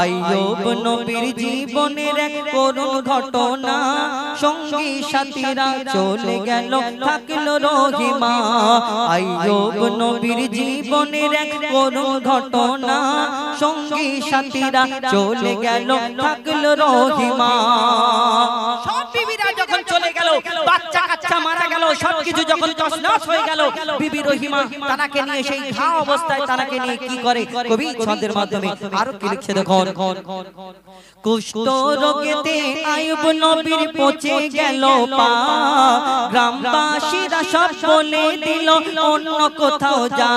আইয়ুব নবীর জীবনের এক করুণ ঘটনা। সঙ্গী সাথীরা চলে গেল থাকল রহিমা। আইয়ুব নবীর জীবনের এক করুণ ঘটনা। সঙ্গী সাথীরা চলে গেল থাকল রহিমা। সব যখন চলে গেল, বাচ্চা কাচ্চা মারা গেল, সবকিছু যখন তছনছ হয়ে গেল, বিবি রহিমা তানাকে নিয়ে সেই ঘা অবস্থায় তানাকে নিয়ে কি করে? কবি ছন্দের মাধ্যমে আরও কি লিখছে দেখুন। কুষ্ঠ রোগেতে আয়ুব নবীর পচে গেল পা। গ্রামবাসীরা সব বলে দিল, অন্য কোথাও যা।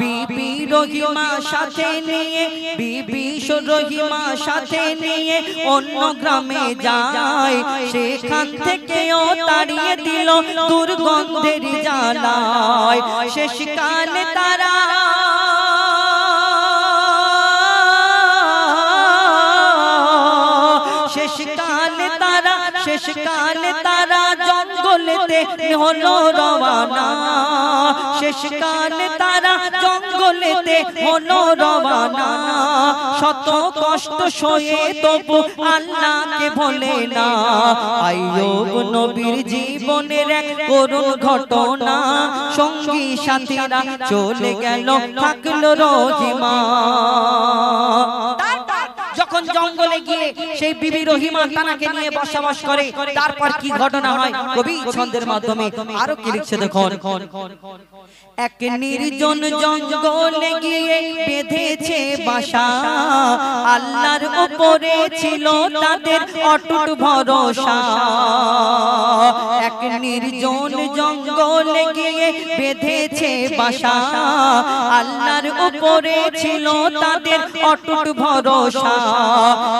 বিবি রহিমা সাথে নিয়ে রহিমা সাথে নিয়ে, অন্য গ্রামে যায়। সেখান তাড়িয়ে দিল দুর্গন্ধের শেষকালে তারা শেষকালে তারা শেষকালে তারা জঙ্গলেতে হলো রওয়ানা। শেষকালে তারা জঙ্গলেতে হলো রওয়ানা। শত কষ্ট সয়ে তবু আল্লাহকে ভোলে না। আইয়ুব নবীর জীবনের এক করুণ ঘটনা। সঙ্গী সাথীরা চলে গেল থাকল রহিমা যখন জঙ্গলে গিয়ে সেই বিবি রহিমা তানাকে নিয়ে বসবাস করে তারপর কি ঘটনা হয়? কবি ছন্দের মাধ্যমে আরও কি লিখছে দেখুন। এক নির্জন জঙ্গলে গিয়ে বেঁধেছে বাসা। আল্লাহর উপরে ছিল তাদের অটুট ভরসা। এক নির্জন জঙ্গলে গিয়ে বেঁধেছে বাসা। আল্লাহর উপরে ছিল তাদের অটুট ভরসা।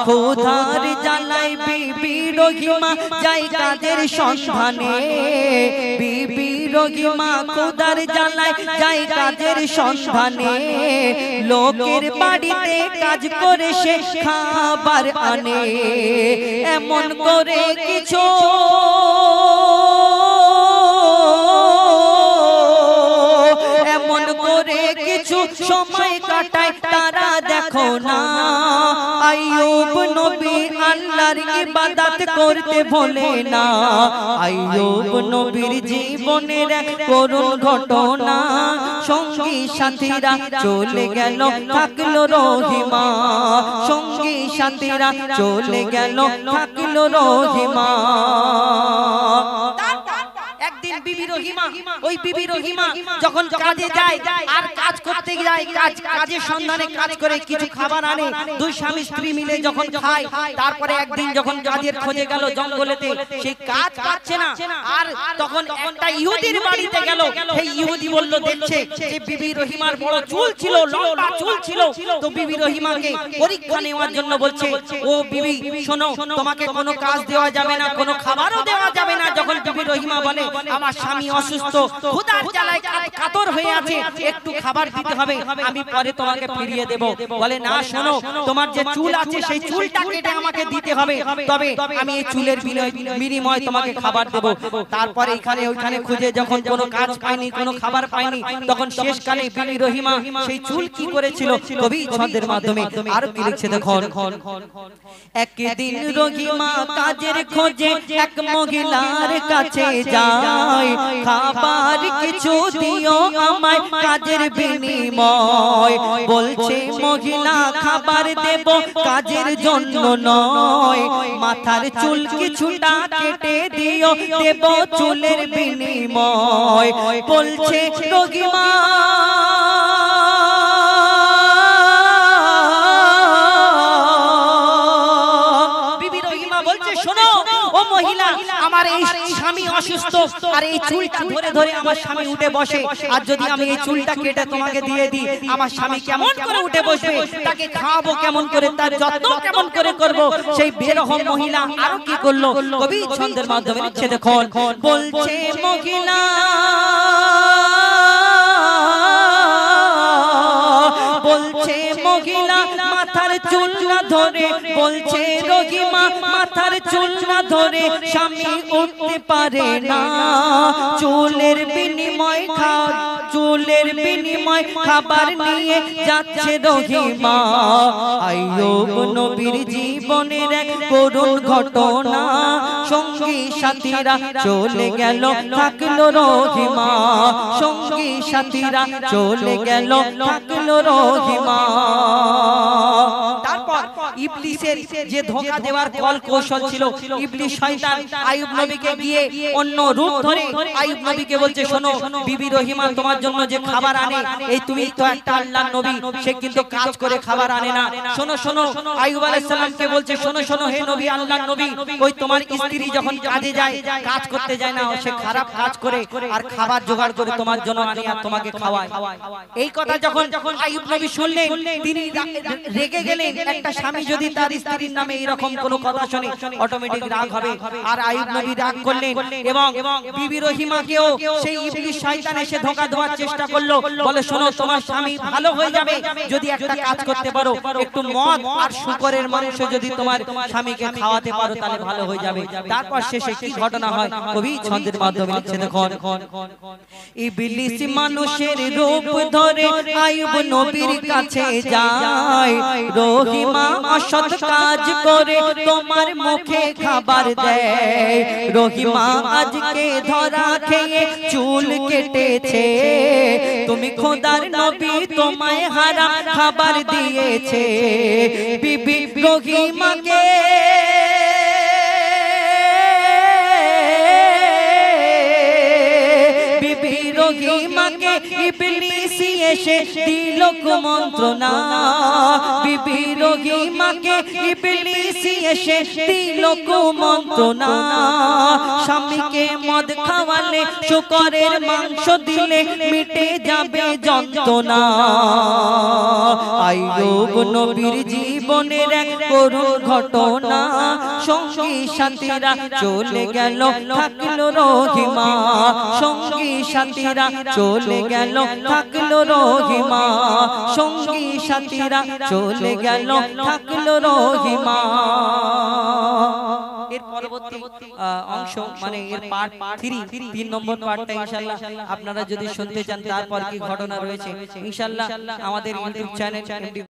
খোদার জ্বালাই বিবি রহিমা যাই কাদের সন্ধানে। বিবি রহিমা, খোদার জ্বালাই যাই কাজের সন্ধানে। লোকের বাড়িতে কাজ করে সে খাবার আনে। এমন করে কিছু এমন করে কিছু সময় কাটায়। তারা দেখো না। আল্লাহর ইবাদত করতে ভোলে না। আইয়ুব নবীর জীবনের এক করুণ ঘটনা। সঙ্গী সাথীরা চলে গেল, থাকল রহিমা। সঙ্গী সাথীরা চলে গেল, থাকল রহিমা। বিবি রহিমা ওই বিবি রহিমা যখন কাজে যায় আর কাজ করতে যায় কাজ কাজের সন্ধানে কাজ করে কিছু খাবার আনে। দুই স্বামী স্ত্রী মিলে যখন খায় তারপরে একদিন যখন কাজের খোঁজে গেল জঙ্গলেতে সেই কাজ পাচ্ছে না। আর তখন একটা ইহুদির বাড়িতে গেল সেই ইহুদি বলল দেখছে যে বিবি রহিমার বড় চুল ছিল লম্বা চুল ছিল তো বিবি রহিমাকে পরীক্ষা নেওয়ার জন্য বলছে ও বিবি শোনো তোমাকে কোনো কাজ দেওয়া যাবে না কোনো খাবারও দেওয়া যাবে না যখন বিবি রহিমা বলে আমার স্বামী অসুস্থ। ক্ষুধার জ্বালায় কাতর হয়ে আছে। একটু খাবার দিতে হবে। আমি পরে তোমাকে ফিরিয়ে দেব। বলে না শোনো তোমার যে চুল আছে সেই চুলটা কেটে আমাকে দিতে হবে। তবে আমি এই চুলের বিনিময়ে তোমাকে খাবার দেব। তারপরে এখানে ওইখানে খুঁজে যখন কোনো কাজ পাইনি কোনো খাবার পাইনি তখন শেষকালে বিবি রহিমা সেই চুল কি করেছিল? কবি ছন্দের মাধ্যমে আরও কি লিখছে দেখুন একদিন রহিমা কাজের খোঁজে এক মহিলার কাছে যায় খাবার কিছু দিও আমায় কাজের বিনিময়। বলছে, মহিলা, খাবার দেব কাজের জন্য নয়। মাথার চুল কিছুটা কেটে দিও, দেব চুলের বিনিময়। বলছে রোগীমা বিবি আমার এই স্বামী অসুস্থ আর এই চুলটা ধরে ধরে আমার স্বামী উঠে বসে। আর যদি আমি এই চুলটা কেটে তোমাকে দিয়ে দিই আমার স্বামী কেমন করে উঠে বসবে তাকে খাওয়াবো কেমন করে তার যত্ন কেমন করে করব? সেই বেরহম মহিলা আরও কি করল? কবি ছন্দের মাধ্যমে লিখছে দেখুন। বলছে মহিলা বলছে মহিলা মাথার চুল না ধরে বলছে, রহিমা, মাথার চুল না ধরে স্বামী উঠতে পারে না। চুলের বিনিময় খা চুলের বিনিময় খাবার নিয়ে যাচ্ছে নবীর জীবনের এক করুণ ঘটনা। সঙ্গী সাথীরা চলে গেল, থাকল রহিমা। সঙ্গী সাথীরা চলে গেল, থাকল রহিমা। যে ধোঁকা দেওয়ার কল কৌশল ছিল নবীকে গিয়ে অন্য রূপ ধরে আইয়ুব নবীকে বলছে, শোনো, বিবি রহিমা, তোমার জন্য যে খাবার আনে এই তুমি তো একটা আল্লাহর নবী সে কিন্তু কাজ করে খাবার আনে না। শোনো শোনো আইয়ুব আলাইহিস সালামকে বলছে শোনো শোনো হে নবী আল্লাহর নবী ওই তোমার স্ত্রী যখন কাজে যায় কাজ করতে যায় না সে খারাপ কাজ করে আর খাবার জোগাড় করে তোমার জন্য আনে আর তোমাকে খাওয়ায়। এই কথা যখন আইয়ুব নবী শুনলেন তিনি রেগে গেলেন একটা স্বামী যদি তার স্ত্রীর নামে এরকম কোনো কথা শুনে অটোমেটিক রাগ হবে। আর আইয়ুব নবী রাগ করলেন এবং বিবি রহিমাকেও সেই ইবলিস শয়তান এসে ধোঁকা দেওয়ার চেষ্টা করল। বলে শোনো তোমার স্বামী ভালো হয়ে যাবে যদি একটা কাজ করতে পারো। একটু মদ আর শুকরের মাংস যদি তোমার স্বামীকে খাওয়াতে পারো তাহলে ভালো হয়ে যাবে। তারপর শেষে কি ঘটনা হয়? কবি ছন্দের মাধ্যমে লিখছে দেখুন ইবলিস মানুষের রূপ ধরে আইয়ুব নবীর কাছে যায়। রহিমা অসৎ কাজ করে তোমার মুখে খাবার দেয়। রহিমা আজকে ধরা খেয়ে চুল কেটেছে। তুমি খোদার নবী তোমায় হারাম খাবার দিয়েছে। বিবি রহিমাকে এসে দিল কুমন্ত্রণা বিবি রহিমাকে ইবলিসি এসে দিল কুমন্ত্রণা স্বামীকে মদ খাওয়ালে, শুকরের মাংস দিলে মিটে যাবে যন্ত্রণা। আইয়ুব নবীর জীবনের এক করুণ ঘটনা। সঙ্গী সাথীরা চলে গেল, থাকল রহিমা সঙ্গী সাথীরা চলে গেল, থাকল রহিমা সঙ্গী সাথীরা চলে গেল থাকল রহিমা। এর পরবর্তী অংশ মানে এর পার্ট থ্রি তিন নম্বর পার্টটা ইনশাল্লাহ আপনারা যদি শুনতে চান তারপর কি ঘটনা রয়েছে ইনশাল্লাহ আমাদের ইউটিউব চ্যানেল